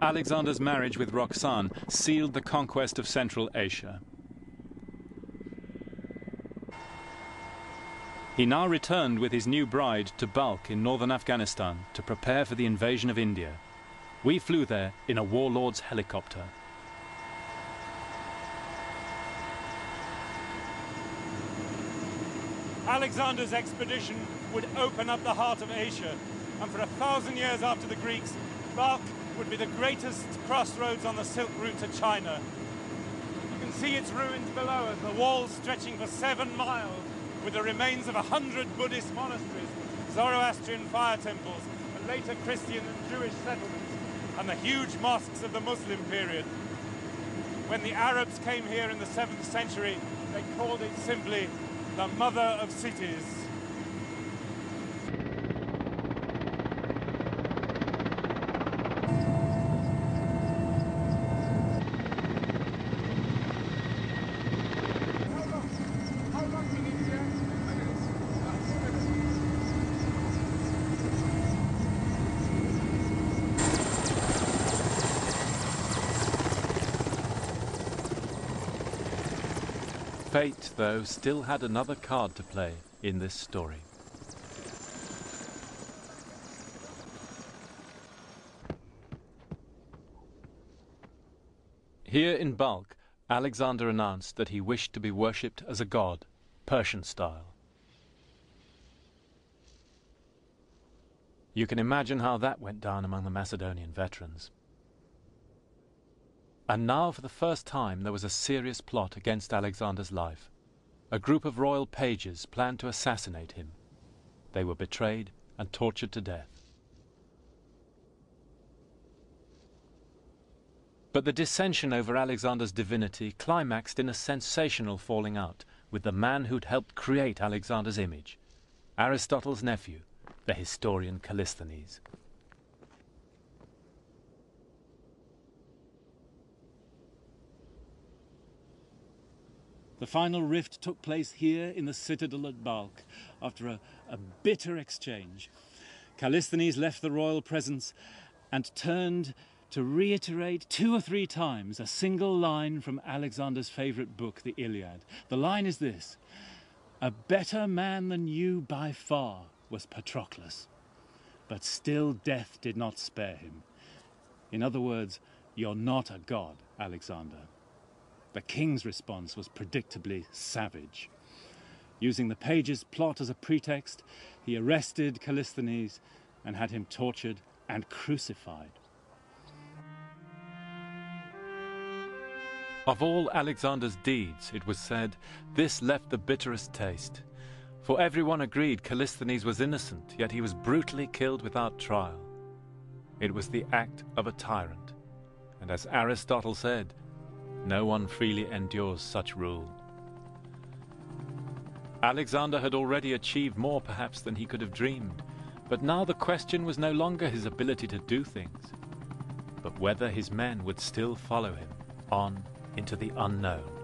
Alexander's marriage with Roxane sealed the conquest of Central Asia. He now returned with his new bride to Balkh in northern Afghanistan to prepare for the invasion of India. We flew there in a warlord's helicopter. Alexander's expedition would open up the heart of Asia, and for a thousand years after the Greeks, Balkh would be the greatest crossroads on the Silk Route to China. You can see its ruins below us, the walls stretching for seven miles, with the remains of a hundred Buddhist monasteries, Zoroastrian fire temples, and later Christian and Jewish settlements, and the huge mosques of the Muslim period. When the Arabs came here in the 7th century, they called it simply the mother of cities. Fate, though, still had another card to play in this story. Here in Balkh, Alexander announced that he wished to be worshipped as a god, Persian style. You can imagine how that went down among the Macedonian veterans. And now, for the first time, there was a serious plot against Alexander's life. A group of royal pages planned to assassinate him. They were betrayed and tortured to death. But the dissension over Alexander's divinity climaxed in a sensational falling out with the man who'd helped create Alexander's image, Aristotle's nephew, the historian Callisthenes. The final rift took place here in the citadel at Balkh after a, a bitter exchange. Callisthenes left the royal presence and turned to reiterate two or three times a single line from Alexander's favourite book, the Iliad. The line is this A better man than you by far was Patroclus, but still death did not spare him. In other words, you're not a god, Alexander. The king's response was predictably savage. Using the page's plot as a pretext, he arrested Callisthenes and had him tortured and crucified. Of all Alexander's deeds, it was said, this left the bitterest taste. For everyone agreed Callisthenes was innocent, yet he was brutally killed without trial. It was the act of a tyrant. And as Aristotle said, no one freely endures such rule. Alexander had already achieved more perhaps than he could have dreamed, but now the question was no longer his ability to do things, but whether his men would still follow him on into the unknown.